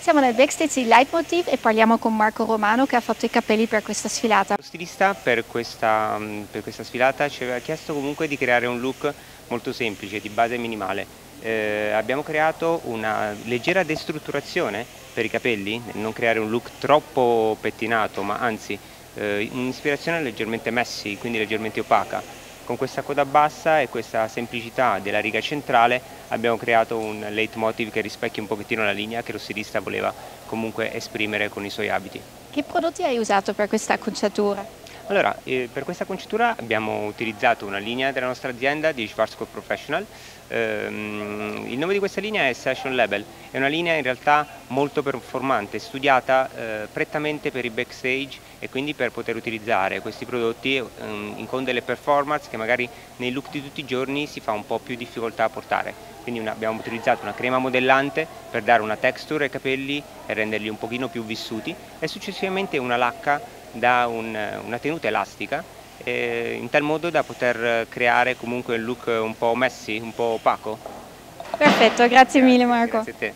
Siamo nel backstage di Leitmotiv e parliamo con Marco Romano che ha fatto i capelli per questa sfilata. Lo stilista per questa, per questa sfilata ci aveva chiesto comunque di creare un look molto semplice, di base minimale. Eh, abbiamo creato una leggera destrutturazione per i capelli, non creare un look troppo pettinato, ma anzi eh, un'ispirazione leggermente messy, quindi leggermente opaca. Con questa coda bassa e questa semplicità della riga centrale abbiamo creato un leitmotiv che rispecchia un pochettino la linea che lo stilista voleva comunque esprimere con i suoi abiti. Che prodotti hai usato per questa acconciatura? Allora, eh, per questa conciatura abbiamo utilizzato una linea della nostra azienda di Schwarzkopf Professional. Eh, il nome di questa linea è Session Label, è una linea in realtà molto performante, studiata eh, prettamente per i backstage e quindi per poter utilizzare questi prodotti ehm, con delle performance che magari nei look di tutti i giorni si fa un po' più difficoltà a portare. Quindi una, abbiamo utilizzato una crema modellante per dare una texture ai capelli e renderli un pochino più vissuti e successivamente una lacca da un, una tenuta elastica eh, in tal modo da poter creare comunque un look un po' messy, un po' opaco. Perfetto, grazie mille Marco. Grazie a te.